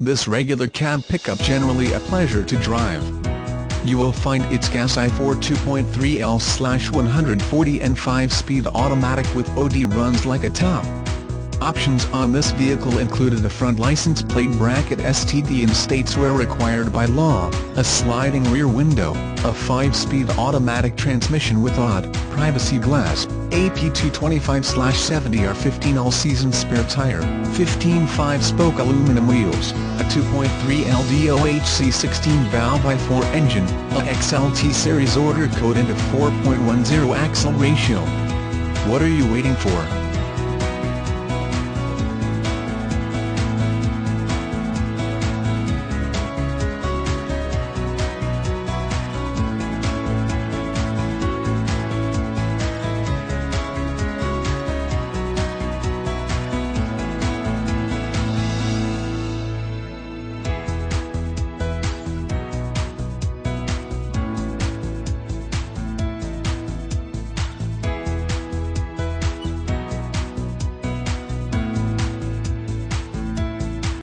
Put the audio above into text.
This regular cab pickup generally a pleasure to drive. You will find its gas i4 2.3L-140 and 5-speed automatic with OD runs like a top. Options on this vehicle included a front license plate bracket STD in states where required by law, a sliding rear window, a 5-speed automatic transmission with OD, privacy glass, AP 225-70 or 15 all-season spare tire, 15 5-spoke aluminum wheels, a 2.3 LDOHC 16-valve i4 engine, a XLT series order code and a 4.10 axle ratio. What are you waiting for?